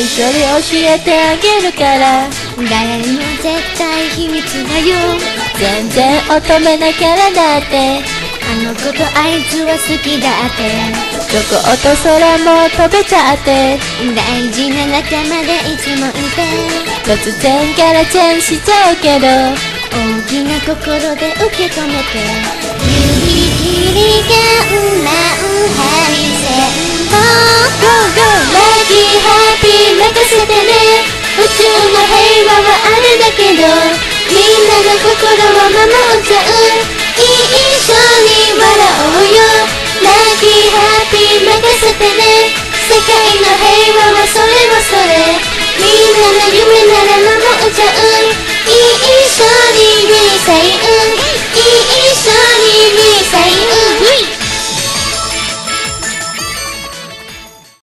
内緒で教えてあげるから。誰にも絶対秘密だよ。全然乙女なキャラだって。あの子とあいつは好きだって。どこと空も飛べちゃって。大事な仲間でいつもいて。突然キャラチェンしちゃうけど。大きな心で受け止めて。指切りがけどみんなの心を守っちゃう一緒に笑おうよラッキーハッピー任せてね世界の平和はそれはそれみんなの夢なら守っちゃう一緒に人生